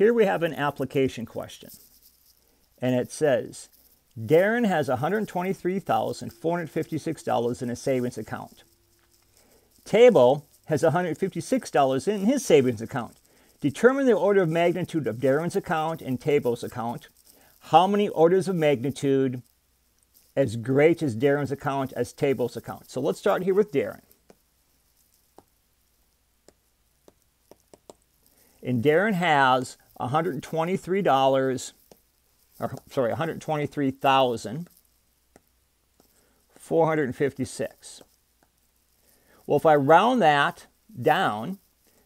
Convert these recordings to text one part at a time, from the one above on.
Here we have an application question. And it says, Darren has $123,456 in a savings account. Table has $156 in his savings account. Determine the order of magnitude of Darren's account and Table's account. How many orders of magnitude as great as Darren's account as Table's account? So let's start here with Darren. And Darren has $123, or sorry, 123,456. Well, if I round that down,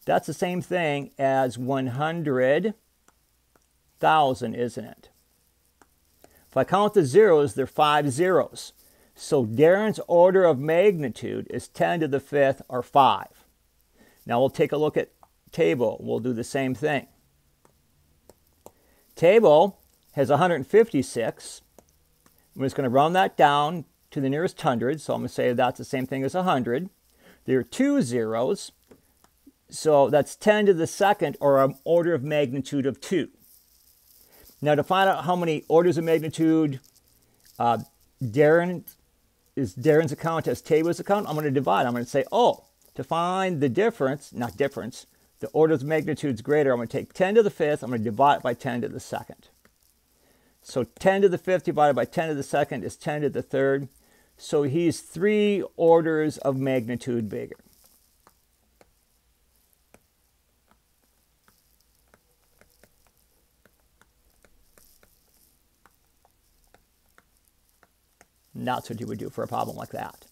that's the same thing as 100,000, isn't it? If I count the zeros, they're five zeros. So Darren's order of magnitude is 10 to the fifth or 5. Now we'll take a look at table. We'll do the same thing. Table has 156. I'm just going to round that down to the nearest hundred. So I'm going to say that's the same thing as 100. There are two zeros. So that's 10 to the second or an order of magnitude of 2. Now to find out how many orders of magnitude uh, Darren is Darren's account as Table's account, I'm going to divide. I'm going to say, oh, to find the difference, not difference, the order of magnitude is greater, I'm going to take 10 to the fifth, I'm going to divide it by 10 to the second. So 10 to the fifth divided by 10 to the second is 10 to the third. So he's three orders of magnitude bigger. And that's what you would do for a problem like that.